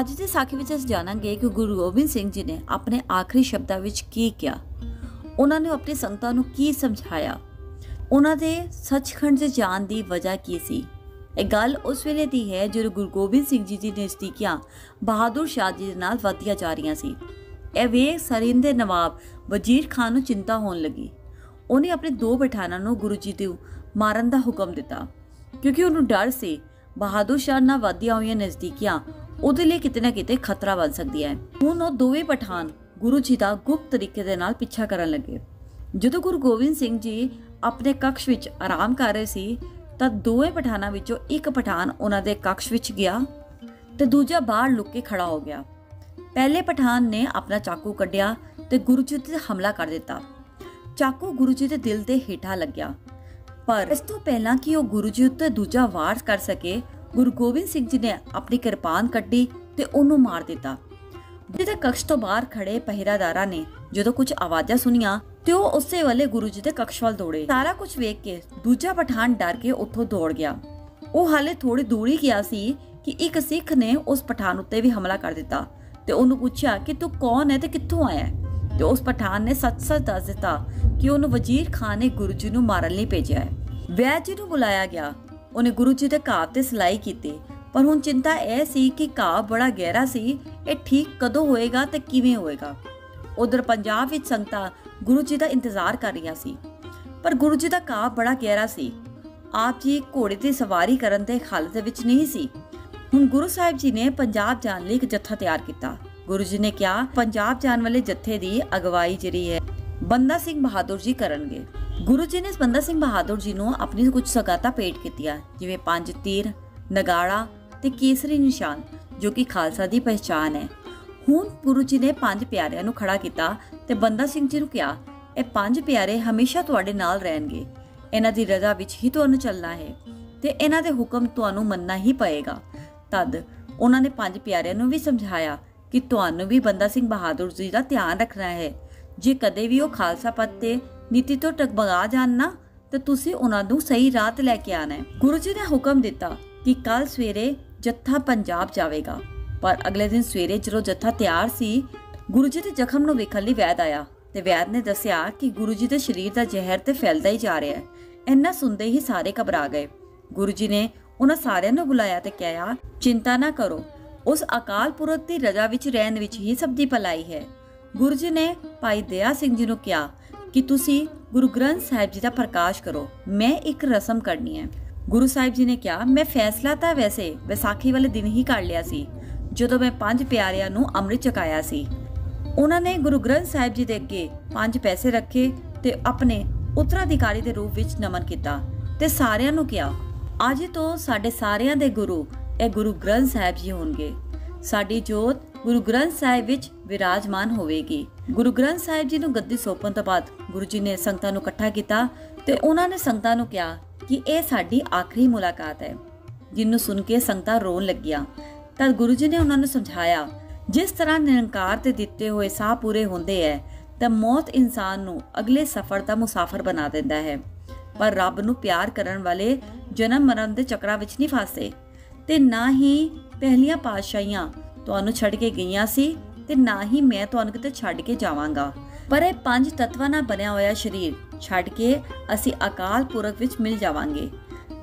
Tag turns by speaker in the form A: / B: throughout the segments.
A: ਅੱਜ ਦੇ ਸਾਖੀ ਵਿੱਚ ਅਸੀਂ ਜਾਣਾਂਗੇ ਕਿ ਗੁਰੂ ਗੋਬਿੰਦ ਸਿੰਘ ਜੀ ਨੇ ਆਪਣੇ ਆਖਰੀ ਸ਼ਬਦਾਂ ਵਿੱਚ ਕੀ ਕਿਹਾ। ਉਹਨਾਂ ਨੇ ਆਪਣੀ ਸੰਗਤਾਂ ਨੂੰ ਕੀ ਸਮਝਾਇਆ? ਉਹਨਾਂ ਦੇ ਸੱਚਖੰਡ 'ਚ ਜਾਣ ਦੀ ਵਜ੍ਹਾ ਕੀ ਸੀ? ਇਹ ਗੱਲ ਉਸ ਵੇਲੇ ਦੀ ਹੈ ਜਦੋਂ ਗੁਰੂ ਗੋਬਿੰਦ ਸਿੰਘ ਜੀ ਦੀ ਨਜ਼ਦੀਕੀਆਂ ਬਹਾਦਰ ਸ਼ਾਹ ਜੀ ਦੇ ਨਾਲ ਵਧੀਆਂ ਜਾ ਰਹੀਆਂ ਸੀ। ਇਹ ਵੇਖ ਸਰਿੰਦ ਦੇ ਨਵਾਬ ਵਜ਼ੀਰ ਖਾਨ ਨੂੰ ਚਿੰਤਾ ਹੋਣ ਲੱਗੀ। ਉਹਨੇ ਆਪਣੇ ਦੋ ਪਠਾਨਾਂ ਨੂੰ ਗੁਰੂ ਜੀ ਦੇ ਮਾਰਨ ਦਾ ਹੁਕਮ ਦਿੱਤਾ। ਕਿਉਂਕਿ ਉਹਨੂੰ ਡਰ ਸੀ। ਬਹਾਦਰ ਸ਼ਾਹ ਨਾਲ ਵਧੀਆਂ ਹੋਈਆਂ ਨਜ਼ਦੀਕੀਆਂ ਉਹਦੇ ਲਈ ਕਿਤੇ ਨਾ ਕਿਤੇ ਖਤਰਾ ਬਣ ਸਕਦੀ ਹੈ। ਹੁਣ ਉਹ ਦੋਵੇਂ ਪਠਾਨ ਗੁਰੂ ਜੀ ਦਾ ਗੁਪਤ ਤਰੀਕੇ ਦੇ ਨਾਲ ਪਿੱਛਾ ਕਰਨ ਲੱਗੇ। ਜਦੋਂ ਗੁਰੂ ਗੋਬਿੰਦ ਸਿੰਘ ਜੀ ਆਪਣੇ ਕਕਸ਼ ਵਿੱਚ ਆਰਾਮ ਕਰ ਰਹੇ ਸੀ, ਤਾਂ ਦੋਵੇਂ ਪਠਾਨਾਂ ਵਿੱਚੋਂ ਇੱਕ ਪਠਾਨ ਉਹਨਾਂ ਦੇ ਕਕਸ਼ ਵਿੱਚ ਗਿਆ ਤੇ ਦੂਜਾ ਬਾਹਰ ਲੁੱਕ ਕੇ ਖੜਾ ਹੋ ਗਿਆ। ਪਹਿਲੇ ਪਠਾਨ ਨੇ ਆਪਣਾ ਚਾਕੂ ਕੱਢਿਆ ਤੇ ਗੁਰੂ ਜੀ ਤੇ ਹਮਲਾ ਕਰ ਦਿੱਤਾ। ਚਾਕੂ ਗੁਰੂ ਜੀ ਦੇ ਦਿਲ ਦੇ ਹੇਠਾਂ ਲੱਗਿਆ। ਪਰ ਇਸ ਤੋਂ ਪਹਿਲਾਂ ਕਿ ਉਹ ਗੁਰੂ ਜੀ ਉੱਤੇ ਦੂਜਾ ਵਾਰ ਕਰ ਸਕੇ ਗੁਰੂ ਗੋਬਿੰਦ ਸਿੰਘ ਜੀ ਨੇ ਆਪਣੀ ਕਿਰਪਾਨ ਕੱਢੀ ਤੇ ਉਹਨੂੰ ਮਾਰ ਦਿੱਤਾ। ਜਿਹਦੇ ਕਕਸ਼ ਤੋਂ ਬਾਹਰ ਖੜੇ ਪਹਿਰਾਦਾਰਾਂ ਨੇ ਜਦੋਂ ਕੁਝ ਆਵਾਜ਼ਾਂ ਸੁਨੀਆਂ ਤੇ ਉਹ ਉਸੇ ਵੇਲੇ ਗੁਰੂ ਜੀ ਦੇ ਕਕਸ਼ ਵੱਲ ਦੌੜੇ। ਸਾਰਾ ਕੁਝ ਵੇਖ ਕੇ ਦੂਜਾ ਪਠਾਨ ਡਰ ਕੇ ਉੱਥੋਂ ਦੌੜ ਗਿਆ। ਉਹ ਹਾਲੇ ਥੋੜੀ ਦੂਰ ਹੀ ਗਿਆ ਸੀ ਕਿ ਇੱਕ ਸਿੱਖ ਨੇ ਉਸ ਪਠਾਨ ਉੱਤੇ ਵੀ ਹਮਲਾ ਕਰ ਦਿੱਤਾ ਤੇ ਉਹਨੂੰ ਪੁੱਛਿਆ ਕਿ ਤੂੰ ਕੌਣ ਹੈ ਤੇ ਕਿੱਥੋਂ ਆਇਆ ਹੈ? ਤੇ ਉਸ ਪਠਾਨ ਨੇ ਸੱਚ-ਸੱਚ ਦੱਸ ਦਿੱਤਾ ਕਿ ਉਹਨੂੰ ਵਜ਼ੀਰ ਖਾਨ ਨੇ ਗੁਰੂ ਜੀ ਨੂੰ ਮਾਰਨ ਲਈ ਭੇਜਿਆ ਹੈ। ਵੈਦ ਜੀ ਨੂੰ ਬੁਲਾਇਆ ਗਿਆ ਉਹਨੇ ਗੁਰੂ ਜੀ ਦੇ ਘਾਵ ਤੇ ਸਲਾਈ ਕੀਤੀ। ਪਰ ਹੁਣ ਚਿੰਤਾ ਇਹ ਸੀ ਕਿ ਘਾਵ ਬੜਾ ਗਹਿਰਾ ਸੀ, ਇਹ ਠੀਕ ਕਦੋਂ ਹੋਏਗਾ ਤੇ ਕਿਵੇਂ ਹੋਏਗਾ? ਉਧਰ ਪੰਜਾਬ ਵਿੱਚ ਸੰਗਤਾਂ ਗੁਰੂ ਜੀ ਦਾ ਇੰਤਜ਼ਾਰ ਕਰ ਰਹੀਆਂ ਸੀ। ਪਰ ਗੁਰੂ ਜੀ ਦਾ ਘਾਵ ਬੜਾ ਗਹਿਰਾ ਸੀ। ਆਪ ਜੀ ਘੋੜੇ ਤੇ ਸਵਾਰੀ ਕਰਨ ਦੇ ਹਾਲਤ ਵਿੱਚ ਨਹੀਂ ਸੀ। ਹੁਣ ਗੁਰੂ ਸਾਹਿਬ ਜੀ ਨੇ ਪੰਜਾਬ ਜਾਣ ਲਈ ਇੱਕ ਜੱਥਾ ਤਿਆਰ ਕੀਤਾ। ਗੁਰੂ ਜੀ ਨੇ ਕਿਹਾ, ਪੰਜਾਬ ਜਾਣ ਵਾਲੇ ਜੱਥੇ ਦੀ ਅਗਵਾਈ ਜਿਹੜੀ ਹੈ ਬੰਦਾ ਸਿੰਘ ਬਹਾਦਰ ਜੀ ਕਰਨਗੇ। ਗੁਰੂ ਜੀ ਨੇ ਬੰਦਾ ਸਿੰਘ ਬਹਾਦਰ ਜੀ ਨੂੰ ਆਪਣੀ ਕੁਝ ਸਗਾਤਾਂ ਭੇਟ ਕੀਤੀਆਂ, ਜਿਵੇਂ ਪੰਜ ਤੀਰ, ਨਗਾੜਾ ਤੇ ਕੇਸਰੀ ਨਿਸ਼ਾਨ, ਜੋ ਕਿ ਖਾਲਸਾ ਦੀ ਪਹਿਚਾਨ ਹੈ। ਹੁਣ ਗੁਰੂ ਜੀ ਨੇ ਪੰਜ ਪਿਆਰਿਆਂ ਨੂੰ ਖੜਾ ਕੀਤਾ ਤੇ ਬੰਦਾ ਸਿੰਘ ਜੀ ਨੂੰ ਕਿਹਾ, ਇਹ ਪੰਜ ਪਿਆਰੇ ਹਮੇਸ਼ਾ ਤੁਹਾਡੇ ਨਾਲ ਰਹਿਣਗੇ। ਇਹਨਾਂ ਦੀ ਰਜ਼ਾ ਵਿੱਚ ਹੀ ਤੁਹਾਨੂੰ ਚੱਲਣਾ ਹੈ ਤੇ ਇਹਨਾਂ ਦੇ ਹੁਕਮ ਤੁਹਾਨੂੰ ਮੰਨਣਾ ਹੀ ਪਏਗਾ। ਤਦ ਉਹਨਾਂ ਨੇ ਪੰਜ ਪਿਆਰਿਆਂ ਨੂੰ ਵੀ ਸਮਝਾਇਆ ਕਿ ਤੁਹਾਨੂੰ ਵੀ ਬੰਦਾ ਸਿੰਘ ਬਹਾਦਰ ਜੀ ਦਾ ਧਿਆਨ ਰੱਖਣਾ ਹੈ। ਜੇ ਕਦੇ ਵੀ ਉਹ ਖਾਲਸਾ ਪੱਤ ਤੇ ਨੀਤੀ ਤੋਂ ਟਕਬਗਾ ਜਾਣ ਨਾ, ਤਾਂ ਤੁਸੀਂ ਉਹਨਾਂ ਨੂੰ ਸਹੀ ਰਾਹ ਤੇ ਲੈ ਕੇ ਆਣਾ ਹੈ। ਗੁਰੂ ਜੀ ਨੇ ਹੁਕਮ ਦਿੱਤਾ ਕਿ ਕੱਲ ਸਵੇਰੇ ਜੱਥਾ ਪੰਜਾਬ ਜਾਵੇਗਾ। ਪਰ ਅਗਲੇ ਦਿਨ ਸਵੇਰੇ ਜਦੋਂ ਜੱਥਾ ਤਿਆਰ ਸੀ, ਗੁਰੂ ਜੀ ਦੇ ਜ਼ਖਮ ਨੂੰ ਵੇਖਣ ਲਈ ਵੈਦ ਆਇਆ ਤੇ ਵੈਦ ਨੇ ਦੱਸਿਆ ਕਿ ਗੁਰੂ ਜੀ ਦੇ ਸਰੀਰ ਦਾ ਜ਼ਹਿਰ ਤੇ ਫੈਲਦਾ ਹੀ ਜਾ ਰਿਹਾ ਹੈ। ਇੰਨਾ ਸੁਣਦੇ ਹੀ ਸਾਰੇ ਘਬਰਾ ਗਏ। ਗੁਰੂ ਜੀ ਨੇ ਉਹਨਾਂ ਸਾਰਿਆਂ ਨੂੰ ਬੁਲਾਇਆ ਤੇ ਕਿਹਾ, ਚਿੰਤਾ ਨਾ ਕਰੋ, ਉਸ ਅਕਾਲ ਪੁਰਖ ਦੀ ਰਜ਼ਾ ਵਿੱਚ ਰਹਿਣ ਵਿੱਚ ਹੀ ਸਭ ਦੀ ਭਲਾਈ ਹੈ। ਗੁਰੂ ਜੀ ਨੇ ਭਾਈ ਦਇਆ ਸਿੰਘ ਜੀ ਨੂੰ ਕਿਹਾ ਕਿ ਤੁਸੀਂ ਗੁਰੂ ਗ੍ਰੰਥ ਸਾਹਿਬ ਜੀ ਦਾ ਪ੍ਰਕਾਸ਼ ਕਰੋ, ਮੈਂ ਇੱਕ ਰਸਮ ਕਰਨੀ ਹੈ। ਗੁਰੂ ਸਾਹਿਬ ਜੀ ਨੇ ਕਿਹਾ, ਮੈਂ ਫੈਸਲਾ ਤਾਂ ਵੈਸੇ ਵਿਸਾਖੀ ਵਾਲੇ ਦਿਨ ਹੀ ਕਰ ਲਿਆ ਸੀ, ਜਦੋਂ ਮੈਂ ਪੰਜ ਪਿਆਰਿਆਂ ਨੂੰ ਅੰਮ੍ਰਿਤ ਛਕਾਇਆ ਸੀ। ਉਹਨਾਂ ਨੇ ਗੁਰੂ ਗ੍ਰੰਥ ਸਾਹਿਬ ਜੀ ਦੇ ਅੱਗੇ ਪੰਜ ਪੈਸੇ ਰੱਖੇ ਤੇ ਆਪਣੇ ਉੱਤਰਾਧਿਕਾਰੀ ਦੇ ਰੂਪ ਵਿੱਚ ਨਮਨ ਕੀਤਾ ਤੇ ਸਾਰਿਆਂ ਨੂੰ ਕਿਹਾ, ਅੱਜ ਤੋਂ ਸਾਡੇ ਸਾਰਿਆਂ ਦੇ ਗੁਰੂ ਇਹ ਗੁਰੂ ਗ੍ਰੰਥ ਸਾਹਿਬ ਜੀ ਹੋਣਗੇ। ਸਾਡੀ ਜੋਤ ਗੁਰੂ ਗ੍ਰੰਥ ਸਾਹਿਬ ਵਿੱਚ ਵਿਰਾਜਮਾਨ ਹੋਵੇਗੀ। ਗੁਰੂ ਗ੍ਰੰਥ ਸਾਹਿਬ ਜੀ ਨੂੰ ਗੱਦੀ ਸੌਂਪਣ ਤੋਂ ਬਾਅਦ ਗੁਰੂ ਜੀ ਨੇ ਸੰਗਤਾਂ ਨੂੰ ਇਕੱਠਾ ਕੀਤਾ ਤੇ ਉਹਨਾਂ ਨੇ ਸੰਗਤਾਂ ਨੂੰ ਕਿਹਾ ਕਿ ਇਹ ਸਾਡੀ ਆਖਰੀ ਮੁਲਾਕਾਤ ਹੈ। ਜਿਹਨੂੰ ਸੁਣ ਕੇ ਸੰਗਤਾਂ ਰੋਣ ਲੱਗੀਆਂ ਤਦ ਗੁਰੂ ਜੀ ਨੇ ਉਹਨਾਂ ਨੂੰ ਸਮਝਾਇਆ, ਜਿਸ ਤਰ੍ਹਾਂ ਨਿਰੰਕਾਰ ਤੇ ਦਿੱਤੇ ਹੋਏ ਸਾਹ ਪੂਰੇ ਹੁੰਦੇ ਐ, ਤਾਂ ਮੌਤ ਇਨਸਾਨ ਨੂੰ ਅਗਲੇ ਸਫ਼ਰ ਦਾ ਮੁਸਾਫਰ ਬਣਾ ਦਿੰਦਾ ਹੈ। ਪਰ ਰੱਬ ਨੂੰ ਪਿਆਰ ਕਰਨ ਵਾਲੇ ਜਨਮ ਮਰਨ ਦੇ ਚੱਕਰਾਂ ਵਿੱਚ ਨਹੀਂ ਫਾਸੇ ਤੇ ਨਾ ਹੀ ਪਹਿਲੀਆਂ ਪਾਤਸ਼ਾਹੀਆਂ ਤੁਹਾਨੂੰ ਛੱਡ ਕੇ ਗਈਆਂ ਸੀ ਤੇ ਨਾ ਹੀ ਮੈਂ ਤੁਹਾਨੂੰ ਕਿਤੇ ਛੱਡ ਕੇ ਜਾਵਾਂਗਾ। ਪਰ ਇਹ ਪੰਜ ਤੱਤਵਾਂ ਨਾਲ ਬਣਿਆ ਹੋਇਆ ਸਰੀਰ, ਛੱਡ ਕੇ ਅਸੀਂ ਅਕਾਲ ਪੁਰਖ ਵਿੱਚ ਮਿਲ ਜਾਵਾਂਗੇ।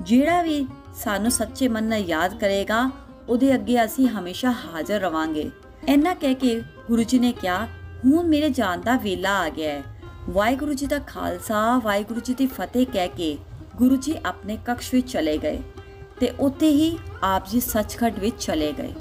A: ਜਿਹੜਾ ਵੀ ਸਾਨੂੰ ਸੱਚੇ ਮਨ ਨਾਲ ਯਾਦ ਕਰੇਗਾ, ਉਹਦੇ ਅੱਗੇ ਅਸੀਂ ਹਮੇਸ਼ਾ ਹਾਜ਼ਰ ਰਵਾਂਗੇ। ਇੰਨਾ ਕਹਿ ਕੇ ਗੁਰੂ ਜੀ ਨੇ ਕਿਹਾ, ਹੁਣ ਮੇਰੇ ਜਾਣ ਦਾ ਵੇਲਾ ਆ ਗਿਆ ਹੈ। ਵਾਹਿਗੁਰੂ ਜੀ ਦਾ ਖਾਲਸਾ, ਵਾਹਿਗੁਰੂ ਜੀ ਦੀ ਫਤਿਹ ਕਹਿ ਕੇ ਗੁਰੂ ਜੀ ਆਪਣੇ ਕਕਸ਼ ਵਿੱਚ ਚਲੇ ਗਏ ਤੇ ਉੱਥੇ ਹੀ ਆਪ ਜੀ ਸੱਚਖੰਡ ਵਿੱਚ ਚਲੇ ਗਏ।